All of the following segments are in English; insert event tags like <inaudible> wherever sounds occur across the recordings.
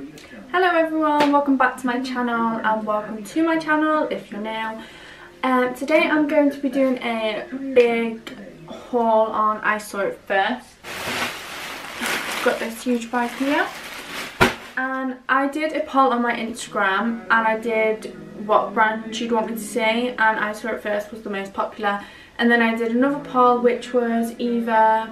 Hello everyone, welcome back to my channel and welcome to my channel if you're new. Um, today I'm going to be doing a big haul on I Saw It First. Got this huge bag here and I did a poll on my Instagram and I did what brand you'd want me to see and I Saw It First was the most popular and then I did another poll which was either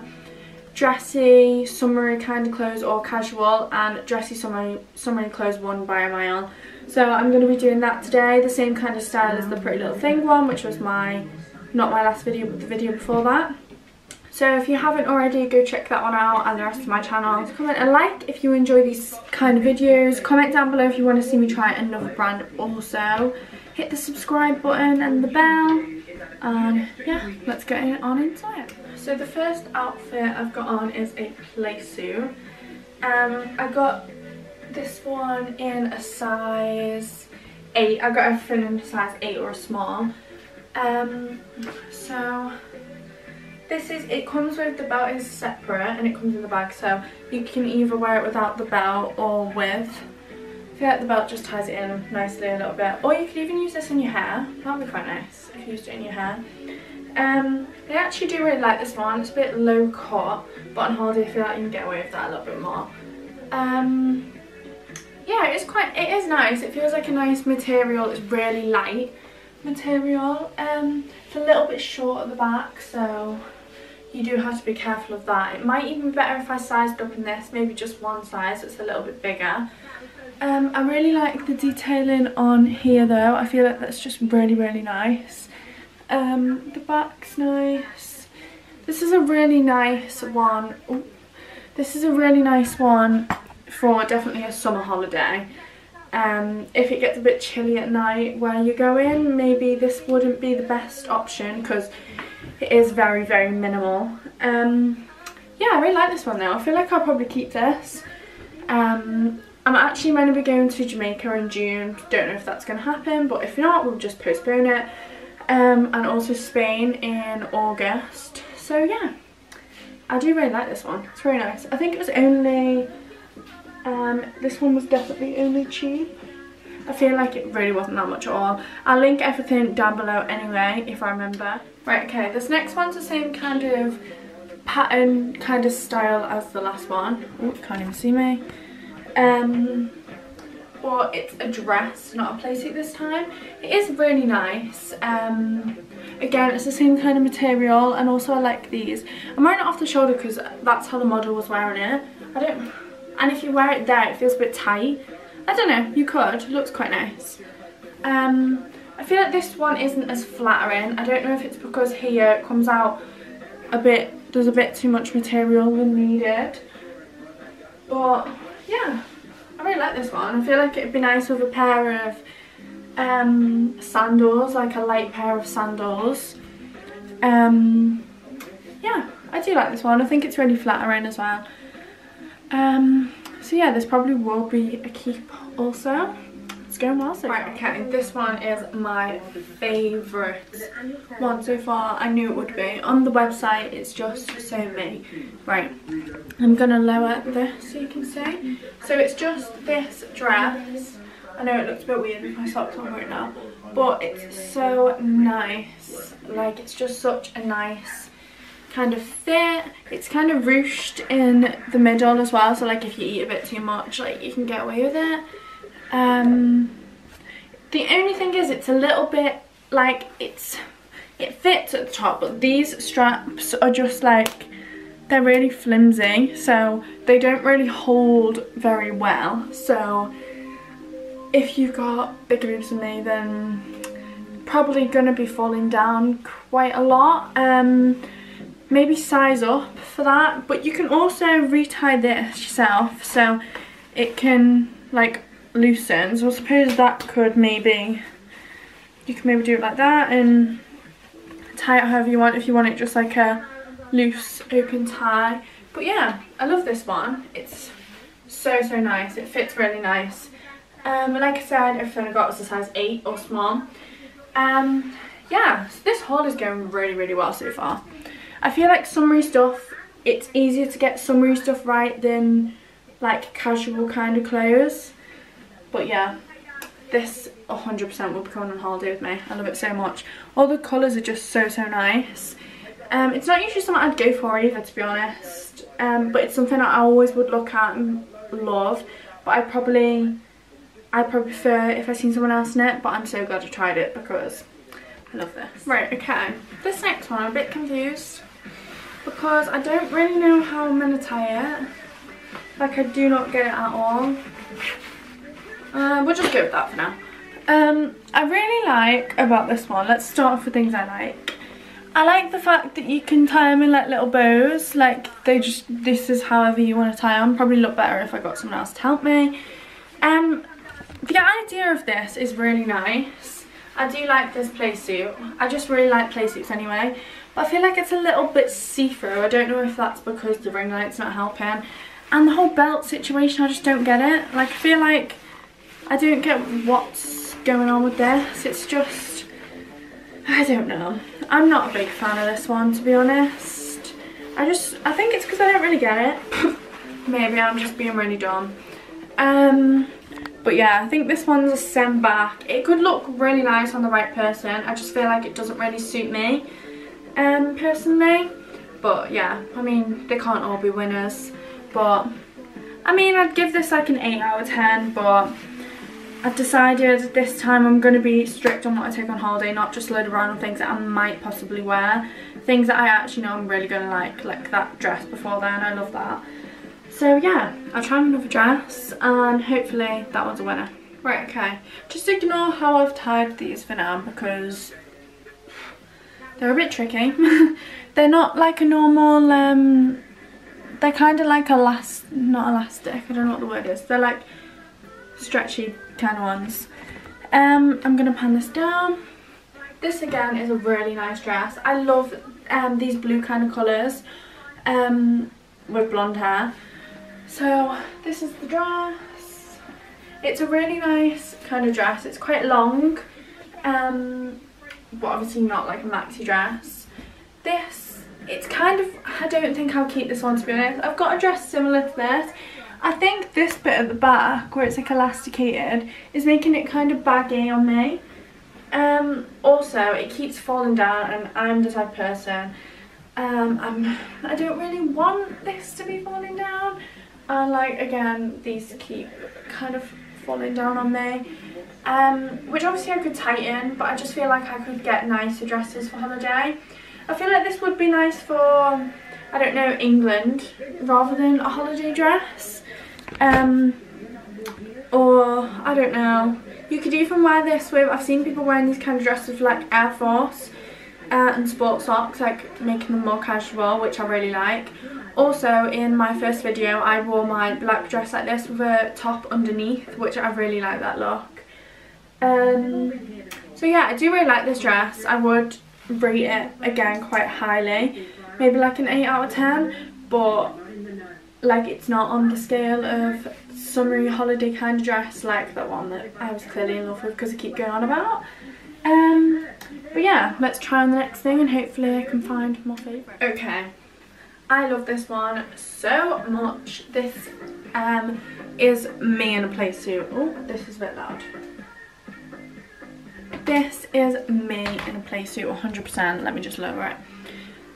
dressy, summery kind of clothes or casual and dressy summery, summery clothes won by a mile. So I'm going to be doing that today, the same kind of style as the Pretty Little Thing one which was my, not my last video but the video before that. So if you haven't already, go check that one out and the rest of my channel. Comment a like if you enjoy these kind of videos. Comment down below if you want to see me try another brand also. Hit the subscribe button and the bell. And yeah, let's get on into it. So the first outfit I've got on is a play suit. Um, I got this one in a size 8. I got everything in size 8 or a small. Um, so this is, it comes with, the belt is separate and it comes in the bag so you can either wear it without the belt or with. Feel like the belt just ties it in nicely a little bit. Or you could even use this in your hair. That would be quite nice if you used it in your hair. Um, I actually do really like this one. It's a bit low cut, but on holiday I feel like you can get away with that a little bit more. Um, yeah, it's quite, it is nice. It feels like a nice material. It's really light material. Um, it's a little bit short at the back, so you do have to be careful of that. It might even be better if I sized up in this, maybe just one size, it's a little bit bigger. Um, I really like the detailing on here though. I feel like that's just really, really nice. Um, the back's nice. This is a really nice one. Ooh. This is a really nice one for definitely a summer holiday. Um, if it gets a bit chilly at night where you're going, maybe this wouldn't be the best option because it is very, very minimal. Um, yeah, I really like this one though. I feel like I'll probably keep this. Um, I'm actually going to be going to Jamaica in June. Don't know if that's going to happen, but if not, we'll just postpone it um, and also Spain in August. So yeah, I do really like this one. It's very nice. I think it was only, um, this one was definitely only cheap. I feel like it really wasn't that much at all. I'll link everything down below anyway, if I remember. Right, okay, this next one's the same kind of pattern, kind of style as the last one. Can't even see me. Um, but it's a dress, not a playsuit this time. It is really nice. Um, again, it's the same kind of material and also I like these. I'm wearing it off the shoulder because that's how the model was wearing it. I don't, and if you wear it there, it feels a bit tight. I don't know, you could, it looks quite nice. Um, I feel like this one isn't as flattering. I don't know if it's because here it comes out a bit, there's a bit too much material than needed. But yeah, I really like this one. I feel like it'd be nice with a pair of um, sandals, like a light pair of sandals. Um, yeah, I do like this one. I think it's really flattering as well. Um, so yeah, this probably will be a keep also. Right, okay, this one is my favourite one so far. I knew it would be. On the website, it's just so me. Right, I'm going to lower this so you can see. So it's just this dress. I know it looks a bit weird with my socks on right now. But it's so nice. Like, it's just such a nice kind of fit. It's kind of ruched in the middle as well. So, like, if you eat a bit too much, like, you can get away with it. Um, the only thing is it's a little bit like it's it fits at the top but these straps are just like they're really flimsy so they don't really hold very well. So if you've got bigger boobs than me then probably gonna be falling down quite a lot. Um maybe size up for that but you can also retie this yourself so it can like loosens. I suppose that could maybe, you can maybe do it like that and tie it however you want if you want it just like a loose open tie. But yeah, I love this one. It's so, so nice. It fits really nice. Um, like I said, everything I got was a size 8 or small. Um, yeah, so this haul is going really, really well so far. I feel like summery stuff, it's easier to get summery stuff right than like casual kind of clothes. But yeah, this 100% will be coming on holiday with me. I love it so much. All the colours are just so, so nice. Um, it's not usually something I'd go for either, to be honest. Um, but it's something I always would look at and love. But I probably, I probably prefer if I seen someone else in it. But I'm so glad I tried it because I love this. Right, okay. This next one, I'm a bit confused. Because I don't really know how I'm going to tie it. Like, I do not get it at all. Uh, we'll just go with that for now. Um, I really like about this one, let's start off with things I like. I like the fact that you can tie them in like little bows, like they just, this is however you want to tie them. Probably look better if I got someone else to help me. Um, the idea of this is really nice. I do like this play suit. I just really like play suits anyway. But I feel like it's a little bit see-through. I don't know if that's because the ring light's not helping. And the whole belt situation, I just don't get it. Like, I feel like I don't get what's going on with this. It's just, I don't know. I'm not a big fan of this one, to be honest. I just, I think it's because I don't really get it. <laughs> Maybe I'm just being really dumb. Um, but yeah, I think this one's a send back. It could look really nice on the right person. I just feel like it doesn't really suit me, um, personally. But yeah, I mean, they can't all be winners. But, I mean, I'd give this like an 8 out of 10, but I've decided this time I'm going to be strict on what I take on holiday, not just a load of random things that I might possibly wear. Things that I actually know I'm really going to like, like that dress before then, I love that. So yeah, I'll try another dress and hopefully that one's a winner. Right, okay. Just ignore how I've tied these for now because they're a bit tricky. <laughs> they're not like a normal, um, they're kind of like a last, not elastic, I don't know what the word is. They're like stretchy kind of ones. Um, I'm going to pan this down. This again is a really nice dress. I love um, these blue kind of colours um, with blonde hair. So this is the dress. It's a really nice kind of dress. It's quite long, um, but obviously not like a maxi dress. This, it's kind of, I don't think I'll keep this one to be honest. I've got a dress similar to this. I think this bit at the back, where it's like elasticated, is making it kind of baggy on me. Um, also, it keeps falling down and I'm the type person, um, I'm, I don't really want this to be falling down. And like, again, these keep kind of falling down on me. Um, which obviously I could tighten, but I just feel like I could get nicer dresses for holiday. I feel like this would be nice for, I don't know, England, rather than a holiday dress. Um, or, I don't know. You could even wear this with, I've seen people wearing these kind of dresses like Air Force uh, and sports socks, like making them more casual, which I really like. Also, in my first video, I wore my black dress like this with a top underneath, which I really like that look. Um, so yeah, I do really like this dress. I would rate it, again, quite highly. Maybe like an 8 out of 10, but like it's not on the scale of summery holiday kind of dress like that one that I was clearly in love with because I keep going on about. Um, but yeah, let's try on the next thing and hopefully I can find more favourite. Okay, I love this one so much. This um, is me in a play suit. Oh, this is a bit loud. This is me in a play suit 100%. Let me just lower it.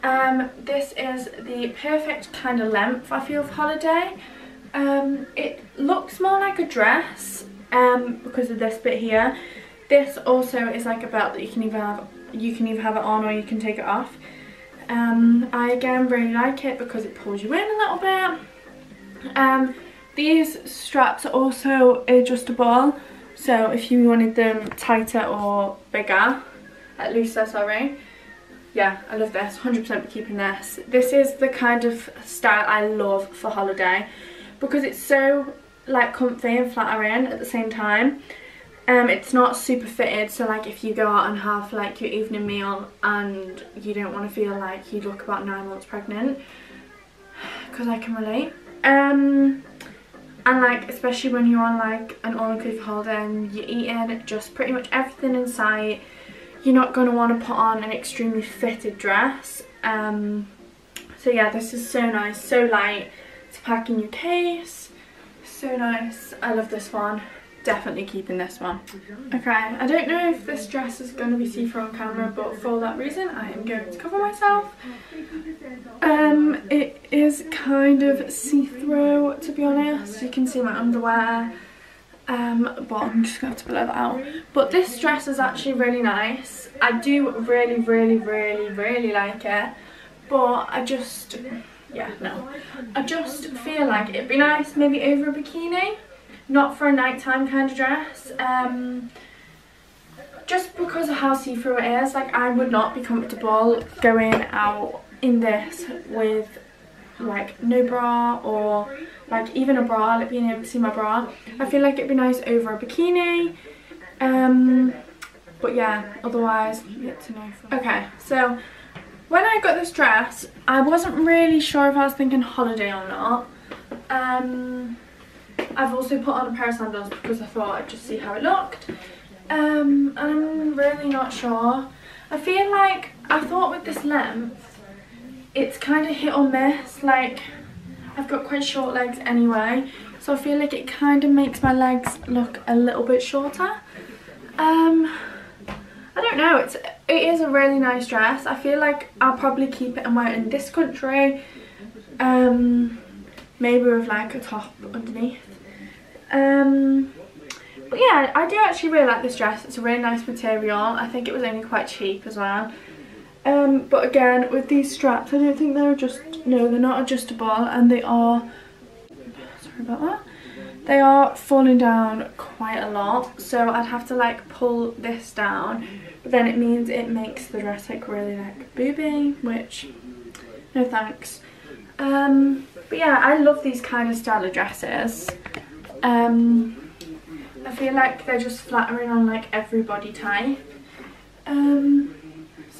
Um, this is the perfect kind of length, I feel, for holiday. Um, it looks more like a dress um, because of this bit here. This also is like a belt that you can either have, you can either have it on or you can take it off. Um, I again really like it because it pulls you in a little bit. Um, these straps are also adjustable, so if you wanted them tighter or bigger, at looser, sorry, yeah, I love this, 100% keeping this. This is the kind of style I love for holiday because it's so like comfy and flattering at the same time. Um, it's not super fitted, so like if you go out and have like your evening meal and you don't want to feel like you look about nine months pregnant, because I can relate. Um, and like especially when you're on like an all-inclusive holiday and you're eating just pretty much everything in sight, you're not going to want to put on an extremely fitted dress. Um, so yeah, this is so nice, so light to pack in your case. So nice. I love this one. Definitely keeping this one. Okay, I don't know if this dress is going to be see-through on camera, but for that reason I am going to cover myself. Um, it is kind of see-through, to be honest. You can see my underwear. Um, but I'm just going to have to blur that out. But this dress is actually really nice. I do really, really, really, really like it. But I just, yeah, no. I just feel like it'd be nice maybe over a bikini not for a nighttime kind of dress. Um, just because of how see-through it is, like I would not be comfortable going out in this with like no bra or like even a bra, like being able to see my bra. I feel like it'd be nice over a bikini. Um, but yeah, otherwise, to know. Okay, so when I got this dress, I wasn't really sure if I was thinking holiday or not. Um, I've also put on a pair of sandals because I thought I'd just see how it looked. Um, I'm really not sure. I feel like, I thought with this length, it's kind of hit or miss. Like, I've got quite short legs anyway. So I feel like it kind of makes my legs look a little bit shorter. Um, I don't know, it's, it is a really nice dress. I feel like I'll probably keep it and wear it in this country. Um, maybe with like a top underneath. Um, but yeah, I do actually really like this dress. It's a really nice material. I think it was only quite cheap as well. Um, but again, with these straps, I don't think they're just, no, they're not adjustable and they are, sorry about that, they are falling down quite a lot. So I'd have to like pull this down, but then it means it makes the dress like really like booby, which, no thanks. Um, but yeah, I love these kind of style of dresses. Um, I feel like they're just flattering on like every body type. Um,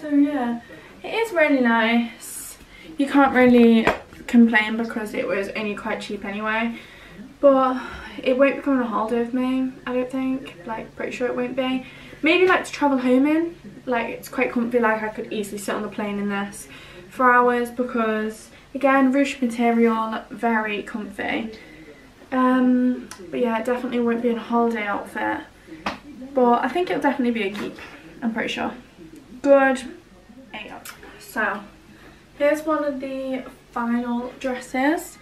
so yeah, it is really nice. You can't really complain because it was only quite cheap anyway. But it won't be coming on holiday with me, I don't think. Like, pretty sure it won't be. Maybe like to travel home in. Like, it's quite comfy. Like, I could easily sit on the plane in this for hours because, again, ruche material, very comfy. Um, but yeah, it definitely won't be in a holiday outfit. But I think it'll definitely be a keep. I'm pretty sure. Good. So, here's one of the final dresses.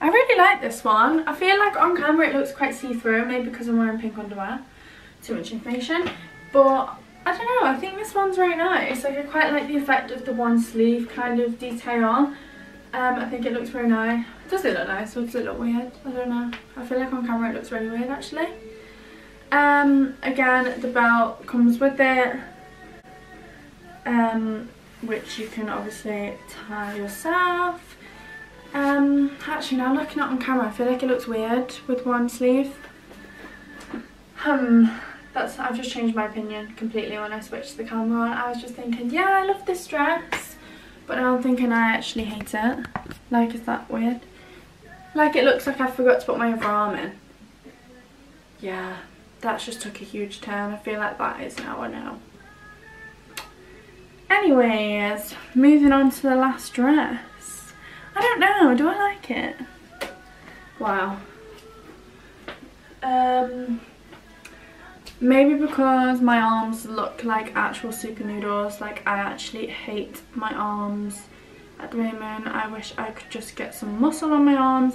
I really like this one. I feel like on camera it looks quite see-through, maybe because I'm wearing pink underwear. Too much information. But I don't know, I think this one's really nice. Like I quite like the effect of the one sleeve kind of detail. Um, I think it looks very nice. Does it look nice or does it look weird? I don't know. I feel like on camera it looks really weird actually. Um, again, the belt comes with it. Um, which you can obviously tie yourself. Um, actually now looking at on camera I feel like it looks weird with one sleeve. Um, that's I've just changed my opinion completely when I switched the camera on. I was just thinking, yeah, I love this dress. But now I'm thinking I actually hate it. Like, is that weird? Like it looks like I forgot to put my other arm in. Yeah, that's just took a huge turn. I feel like that is now a no. Anyways, moving on to the last dress. I don't know, do I like it? Wow. Um, maybe because my arms look like actual super noodles, like I actually hate my arms at the moment. I wish I could just get some muscle on my arms.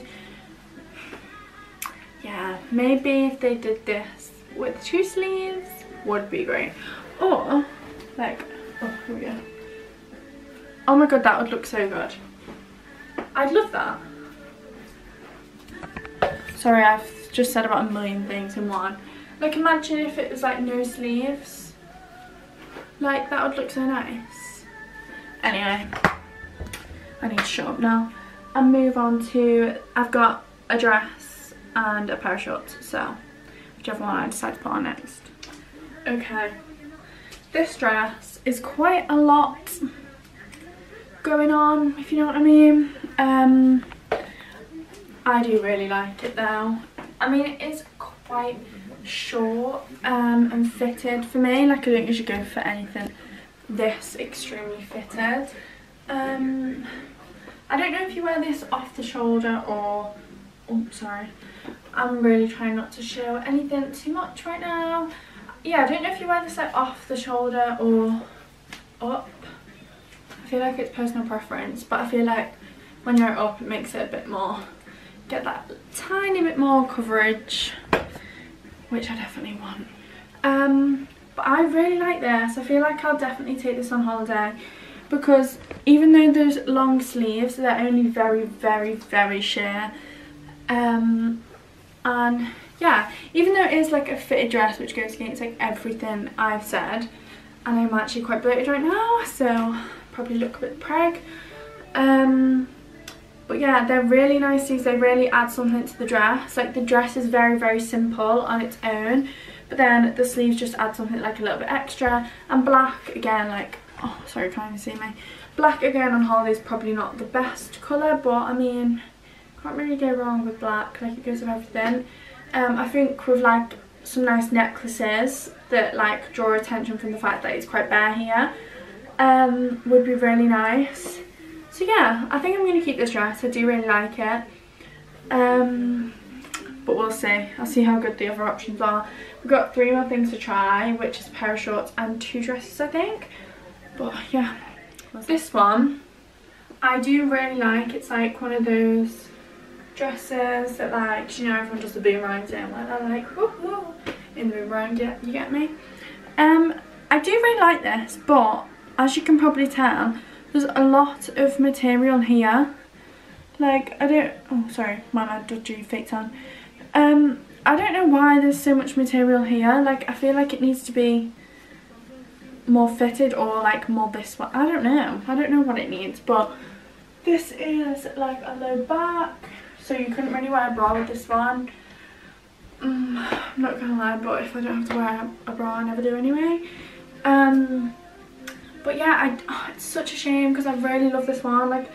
Yeah, maybe if they did this with two sleeves would be great. Or, like, oh, here we go. Oh my god, that would look so good. I'd love that. Sorry, I've just said about a million things in one. Like, imagine if it was like no sleeves. Like, that would look so nice. Anyway, I need to shut up now and move on to, I've got a dress and a pair of shorts, so whichever one I decide to put on next. Okay, this dress is quite a lot going on, if you know what I mean. Um, I do really like it though. I mean, it is quite short um, and fitted for me. Like, I don't usually go for anything this extremely fitted. Um, I don't know if you wear this off the shoulder or, oh sorry, I'm really trying not to show anything too much right now. Yeah, I don't know if you wear this like off the shoulder or up. I feel like it's personal preference, but I feel like when you're up it makes it a bit more, get that tiny bit more coverage, which I definitely want. Um, but I really like this. I feel like I'll definitely take this on holiday because even though there's long sleeves, they're only very, very, very sheer. Um, and yeah, even though it is like a fitted dress which goes against like everything I've said, and I'm actually quite bloated right now, so probably look a bit preg. Um, but yeah, they're really nice these. They really add something to the dress. Like the dress is very, very simple on its own, but then the sleeves just add something like a little bit extra. And black, again, like, oh, sorry, can't even see me. Black, again, on holiday is probably not the best colour, but I mean, can't really go wrong with black. Like, it goes with everything. Um, I think with, like, some nice necklaces that, like, draw attention from the fact that it's quite bare here um, would be really nice. So yeah, I think I'm going to keep this dress. I do really like it. Um, but we'll see. I'll see how good the other options are. We've got three more things to try, which is a pair of shorts and two dresses, I think. But yeah, this one I do really like. It's like one of those dresses that like, you know, everyone does the boomerangs in. Like, they're like, in the boomerang, yeah, you get me? Um, I do really like this, but as you can probably tell, there's a lot of material here. Like, I don't, oh sorry, my man dodgy fake tan. Um, I don't know why there's so much material here. Like, I feel like it needs to be more fitted or like more this one. I don't know. I don't know what it needs, but this is like a low back. So you couldn't really wear a bra with this one. Um, I'm not gonna lie, but if I don't have to wear a bra, I never do anyway. Um, but yeah I, oh, it's such a shame because I really love this one. Like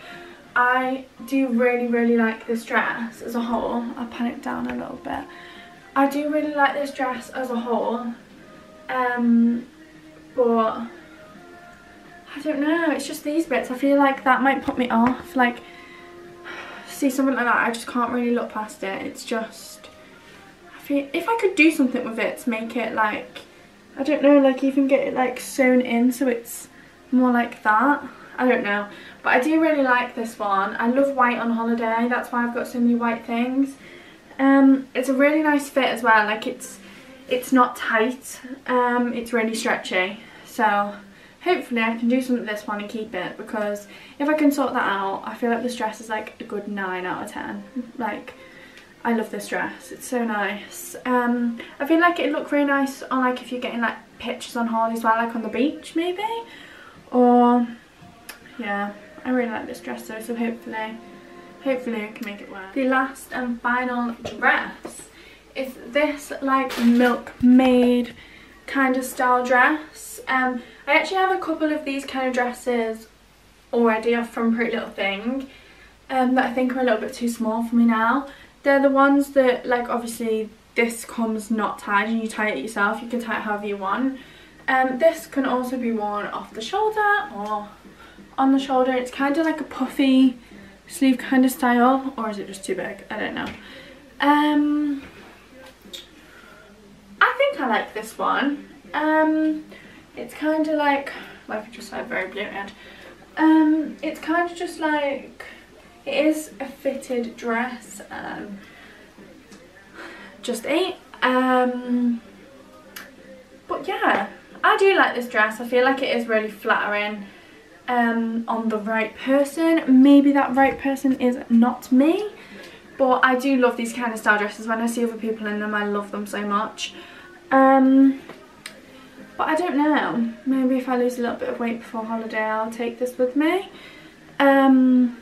I do really really like this dress as a whole. I'll pan it down a little bit. I do really like this dress as a whole. Um but I don't know it's just these bits. I feel like that might put me off. Like <sighs> see something like that I just can't really look past it. It's just I if I could do something with it to make it like I don't know like even get it like sewn in so it's more like that. I don't know. But I do really like this one. I love white on holiday. That's why I've got so many white things. Um, it's a really nice fit as well. Like it's it's not tight. Um, it's really stretchy. So hopefully I can do something with this one and keep it because if I can sort that out, I feel like this dress is like a good 9 out of 10. Like, I love this dress. It's so nice. Um, I feel like it look really nice on like if you're getting like pictures on holiday as well, like on the beach maybe or yeah I really like this dress though so hopefully hopefully I can make it work. The last and final dress is this like milkmaid kind of style dress. Um, I actually have a couple of these kind of dresses already from Pretty Little Thing um, that I think are a little bit too small for me now. They're the ones that like obviously this comes not tied and you tie it yourself. You can tie it however you want. Um, this can also be worn off the shoulder or on the shoulder. It's kind of like a puffy sleeve kind of style or is it just too big? I don't know. Um, I think I like this one. Um, it's kind of like, like just said, very bloated. Um, it's kind of just like, it is a fitted dress. Um, just eight. Um, but yeah, I do like this dress. I feel like it is really flattering um, on the right person. Maybe that right person is not me. But I do love these kind of style dresses. When I see other people in them, I love them so much. Um, but I don't know. Maybe if I lose a little bit of weight before holiday, I'll take this with me. Um,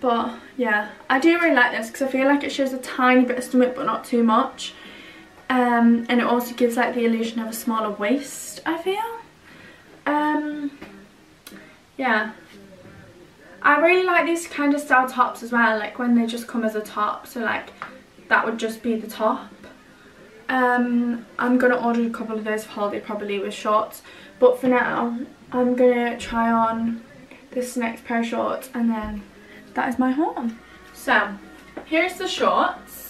but yeah, I do really like this because I feel like it shows a tiny bit of stomach but not too much. Um, and it also gives like the illusion of a smaller waist I feel. Um, yeah. I really like these kind of style tops as well like when they just come as a top so like that would just be the top. Um, I'm going to order a couple of those for holiday probably with shorts. But for now I'm going to try on this next pair of shorts and then that is my haul so here's the shorts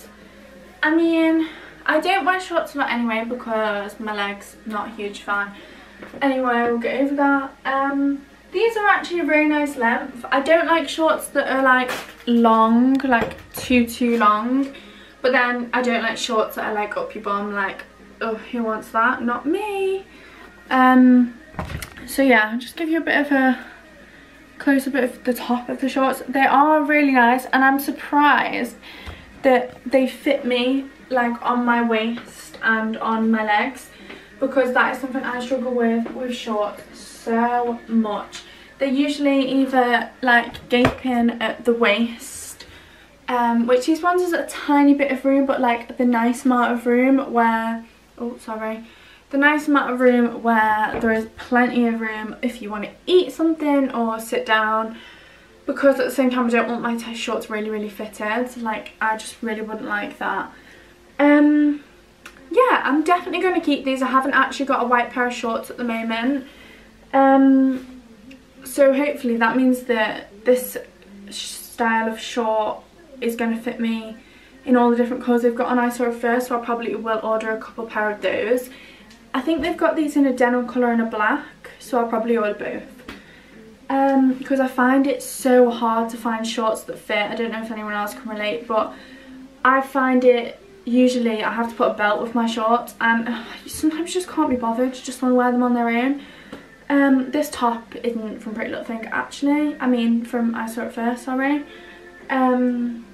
I mean, I don't wear shorts a lot anyway because my legs not a huge fan. Anyway, we'll get over that. Um, these are actually a very nice length. I don't like shorts that are like long, like too, too long. But then I don't like shorts that are like up your bum, like, oh, who wants that? Not me. Um, so yeah, just give you a bit of a close up of the top of the shorts. They are really nice and I'm surprised that they fit me like on my waist and on my legs because that is something I struggle with with shorts so much. They're usually either like gaping at the waist um, which these ones is a tiny bit of room but like the nice amount of room where, oh sorry, the nice amount of room where there is plenty of room if you want to eat something or sit down. Because at the same time I don't want my shorts really really fitted. Like I just really wouldn't like that. Um yeah I'm definitely going to keep these. I haven't actually got a white pair of shorts at the moment. Um so hopefully that means that this style of short is going to fit me in all the different colours they've got on ISOR first so I probably will order a couple pair of those I think they've got these in a denim colour and a black, so I'll probably order both. Um, because I find it so hard to find shorts that fit. I don't know if anyone else can relate, but I find it usually I have to put a belt with my shorts and uh, sometimes just can't be bothered, just want to wear them on their own. Um, this top isn't from Pretty Little Thing actually, I mean from I Saw It First, sorry. Um,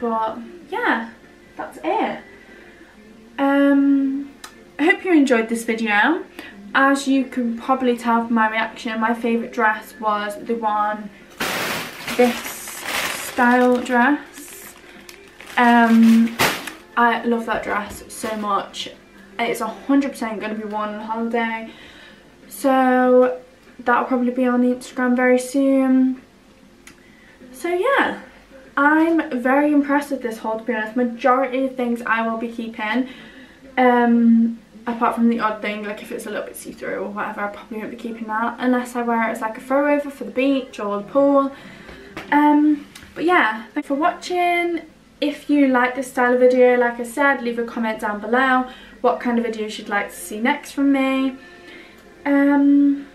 but yeah, that's it. Um, I hope you enjoyed this video. As you can probably tell from my reaction, my favourite dress was the one, this style dress. Um, I love that dress so much. It's 100% going to be worn on holiday. So that'll probably be on the Instagram very soon. So yeah, I'm very impressed with this haul to be honest. Majority of things I will be keeping. Um, apart from the odd thing like if it's a little bit see-through or whatever I probably won't be keeping that unless I wear it as like a throw over for the beach or the pool. Um but yeah thanks for watching. If you like this style of video like I said leave a comment down below what kind of videos you'd like to see next from me. Um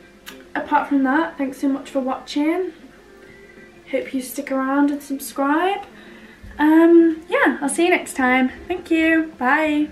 apart from that thanks so much for watching. Hope you stick around and subscribe. Um yeah I'll see you next time. Thank you. Bye